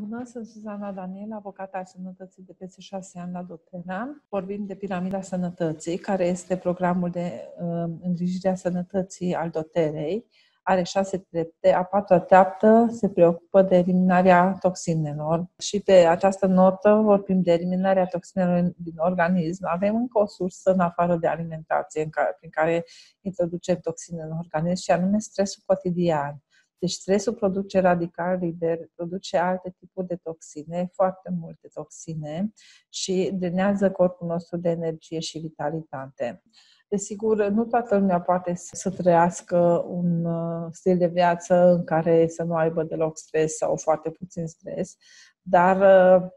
Bună, sunt Suzana Daniel, avocată a sănătății de peste șase ani la Dotera. Vorbim de Piramida Sănătății, care este programul de uh, îngrijire a sănătății al Doterei. Are șase trepte. A patra treaptă se preocupă de eliminarea toxinelor. Și pe această notă vorbim de eliminarea toxinelor din organism. Avem încă o sursă în afară de alimentație în care, prin care introducem toxine în organism și anume stresul cotidian deci stresul produce radical liber, produce alte tipuri de toxine, foarte multe toxine și drenează corpul nostru de energie și vitalitate. Desigur, nu toată lumea poate să trăiască un uh, stil de viață în care să nu aibă deloc stres sau foarte puțin stres, dar uh,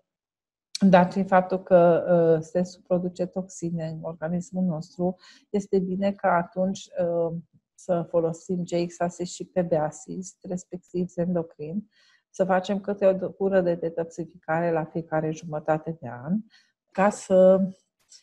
dar prin faptul că uh, stresul produce toxine în organismul nostru, este bine că atunci să folosim GX-Assist și PB-Assist, respectiv endocrin, să facem câte o cură de detoxificare la fiecare jumătate de an, ca să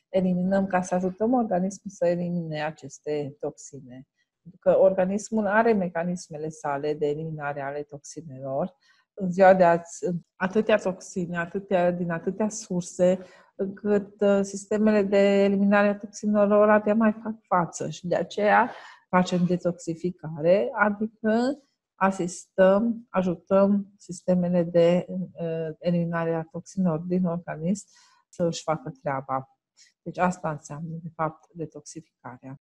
eliminăm, ca să ajutăm organismul să elimine aceste toxine. Pentru că organismul are mecanismele sale de eliminare ale toxinelor. În ziua de azi, atâtea toxine, atâtea, din atâtea surse, încât uh, sistemele de eliminare a toxinelor abia mai fac față și de aceea facem detoxificare, adică asistăm, ajutăm sistemele de uh, eliminare a toxinelor din organism să își facă treaba. Deci asta înseamnă, de fapt, detoxificarea.